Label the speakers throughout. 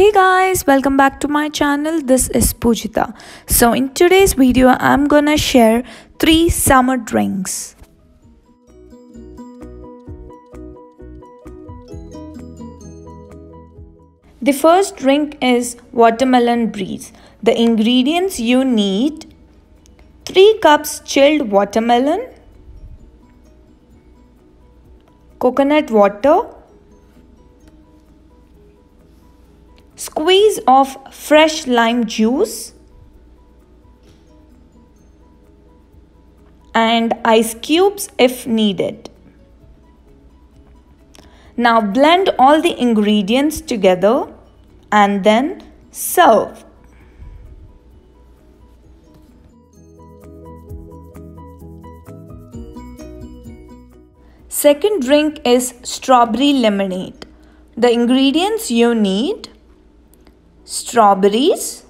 Speaker 1: Hey guys, welcome back to my channel. This is Poojitha. So in today's video, I'm gonna share three summer drinks. The first drink is watermelon breeze. The ingredients you need 3 cups chilled watermelon, coconut water, squeeze of fresh lime juice and ice cubes if needed. Now blend all the ingredients together and then serve. Second drink is strawberry lemonade. The ingredients you need strawberries,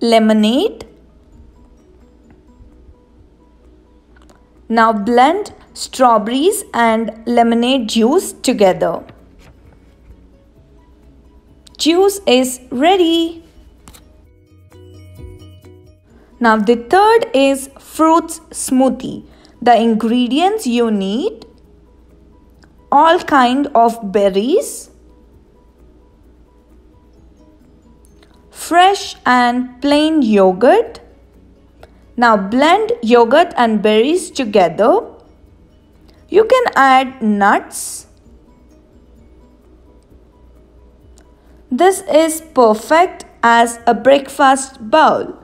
Speaker 1: lemonade. Now blend strawberries and lemonade juice together. Juice is ready. Now the third is fruits smoothie. The ingredients you need all kind of berries fresh and plain yogurt. Now blend yogurt and berries together. You can add nuts. This is perfect as a breakfast bowl